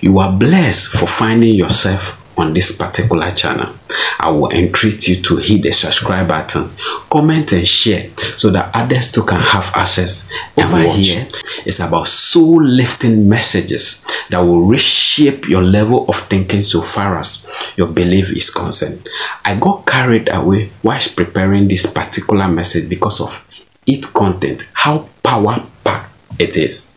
You are blessed for finding yourself on this particular channel. I will entreat you to hit the subscribe button, comment and share so that others too can have access. Over here is about soul lifting messages that will reshape your level of thinking so far as your belief is concerned. I got carried away whilst preparing this particular message because of its content, how power packed it is.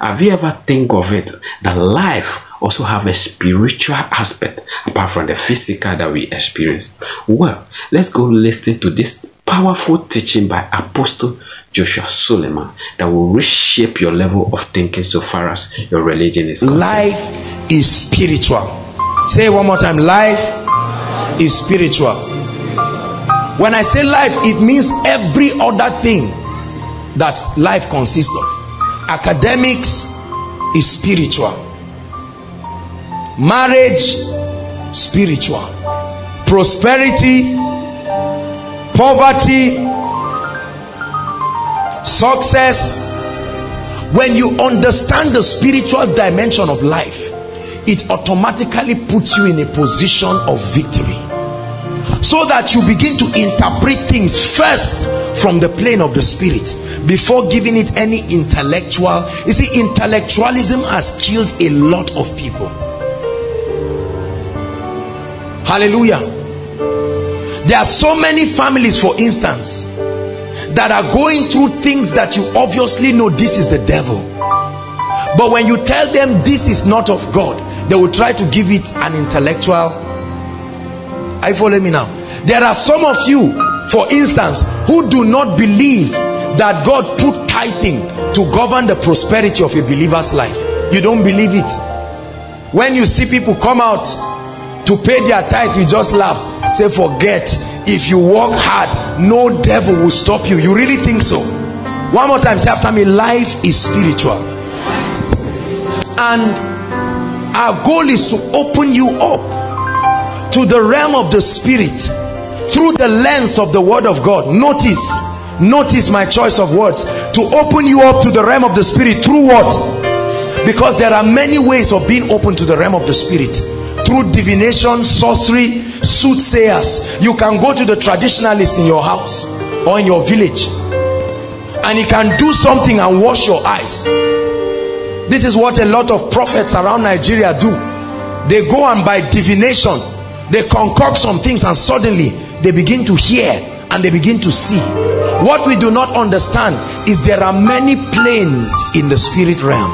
Have you ever think of it that life also have a spiritual aspect apart from the physical that we experience? Well, let's go listen to this powerful teaching by Apostle Joshua Selman that will reshape your level of thinking so far as your religion is concerned. Life is spiritual. Say one more time. Life is spiritual. When I say life, it means every other thing that life consists of. Academics is spiritual. Marriage, spiritual. Prosperity, poverty, success. When you understand the spiritual dimension of life, it automatically puts you in a position of victory so that you begin to interpret things first from the plane of the spirit before giving it any intellectual you see intellectualism has killed a lot of people. Hallelujah. There are so many families for instance that are going through things that you obviously know this is the devil. But when you tell them this is not of god they will try to give it an intellectual. You following me now? There are some of you for instance who do not believe that god put tithing to govern the prosperity of a believer's life? You don't believe it. When you see people come out to pay their tithe you just laugh. Say forget. If you work hard no devil will stop you. You really think so? One more time say after me life is spiritual. And our goal is to open you up to the realm of the spirit through the lens of the word of God. Notice notice my choice of words to open you up to the realm of the spirit through what? Because there are many ways of being open to the realm of the spirit. Through divination sorcery soothsayers. You can go to the traditionalist in your house or in your village and he can do something and wash your eyes. This is what a lot of prophets around Nigeria do. They go and by divination they concoct some things and suddenly they begin to hear and they begin to see. What we do not understand is there are many planes in the spirit realm.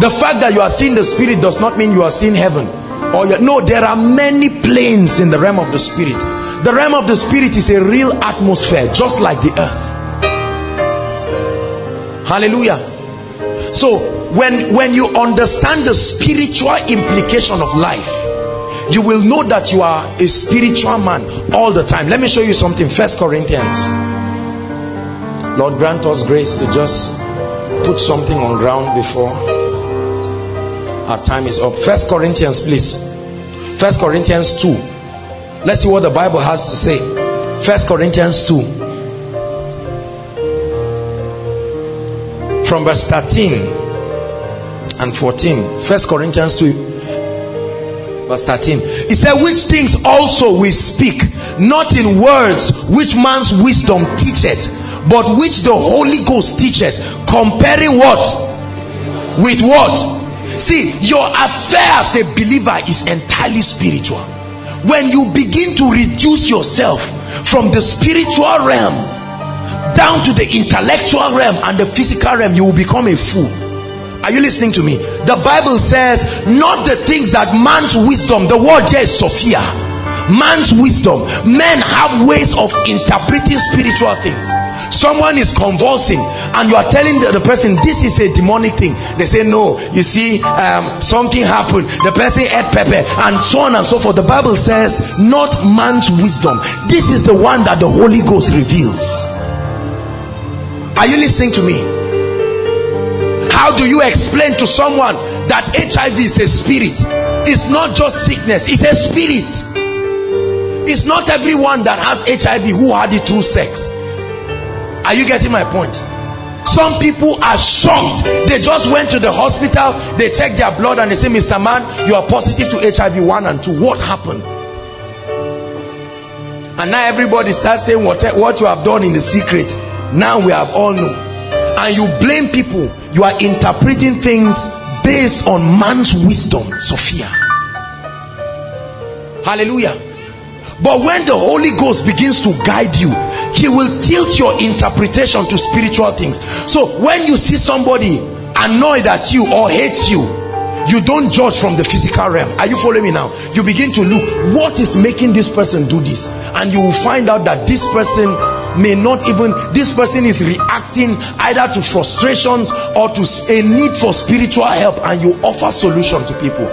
The fact that you are seeing the spirit does not mean you are seeing heaven. Or no there are many planes in the realm of the spirit. The realm of the spirit is a real atmosphere just like the earth. Hallelujah. So when when you understand the spiritual implication of life you will know that you are a spiritual man all the time. Let me show you something. First corinthians. Lord grant us grace to just put something on ground before our time is up. First corinthians please. First corinthians 2 let's see what the bible has to say. First corinthians 2 from verse 13 and 14 first corinthians 2 verse 13 he said which things also we speak not in words which man's wisdom teacheth but which the holy ghost teacheth comparing what with what? See your affair as a believer is entirely spiritual. When you begin to reduce yourself from the spiritual realm down to the intellectual realm and the physical realm you will become a fool are you listening to me? The bible says not the things that man's wisdom the word here is sophia. Man's wisdom. Men have ways of interpreting spiritual things. Someone is convulsing and you are telling the, the person this is a demonic thing. They say no you see um, something happened. The person ate pepper and so on and so forth. The bible says not man's wisdom. This is the one that the holy ghost reveals. Are you listening to me do you explain to someone that hiv is a spirit? It's not just sickness it's a spirit. It's not everyone that has hiv who had it through sex. Are you getting my point? Some people are shocked. They just went to the hospital they checked their blood and they say mr man you are positive to hiv 1 and 2 what happened? And now everybody starts saying what, what you have done in the secret now we have all known and you blame people. You are interpreting things based on man's wisdom sophia. Hallelujah. But when the holy ghost begins to guide you he will tilt your interpretation to spiritual things. So when you see somebody annoyed at you or hates you you don't judge from the physical realm. Are you following me now? You begin to look what is making this person do this? And you will find out that this person may not even this person is reacting either to frustrations or to a need for spiritual help and you offer solution to people